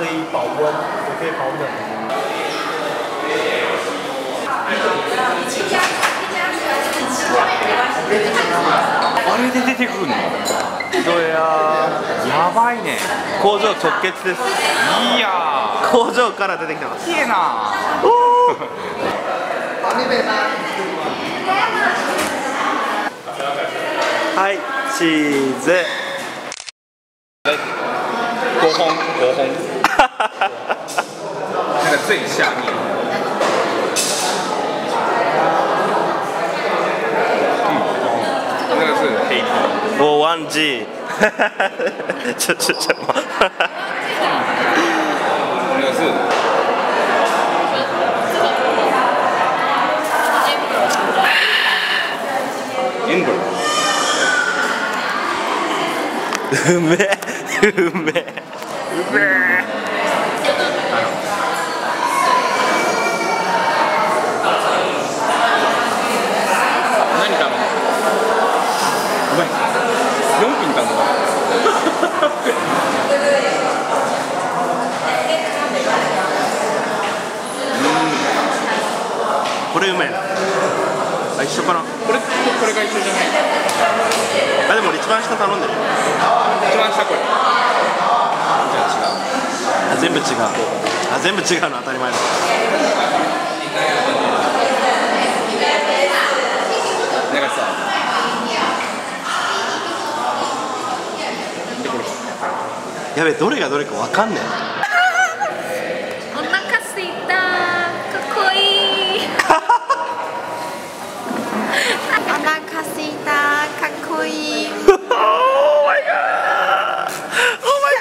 也可以保冷。あれで出てくるの？对啊，やばいね工場直結です。いや工場から出てきてます。ーきれいなはい、チーズ。5本5本那个最下面我忘记。这是什么？那是うめえ、うめえ。うめえ。何頼むごめん4品頼むこれうめえな。あ、一緒かな。これとこれが一緒じゃないあ、でも俺一番下頼んでるよ。一番下これじゃああ、全部違う。あ、全部違うの当たり前だ。違うなんかさでこれやべえ、どれがどれかわかんねお腹すいた。かっこいい。お腹すいた。かっこいい。Oh my god! Oh my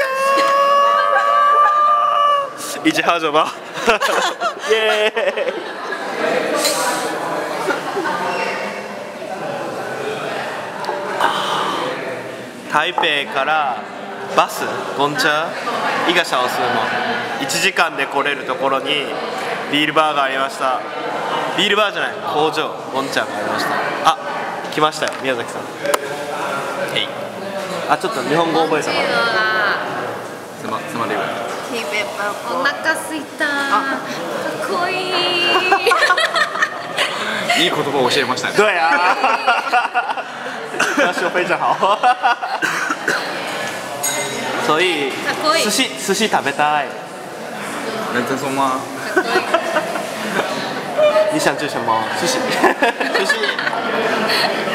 god! 一号酒吧。イエーイ。台北からバス、ゴンチャイガシャオスの1時間で来れるところにビールバーがありました。ビールバーじゃない工場ゴンチャがありました。あ来ましたよ宮崎さん。えい。あちょっと日本語覚えてたか。らつまつまでよお腹すいた。かっこいい。いい言葉を教えましたね。对啊，要说非常好。所以かっこいい寿司寿司食べたい。人真松吗かっこいい你想吃什么？寿司。寿司。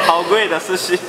好贵的寿司。寿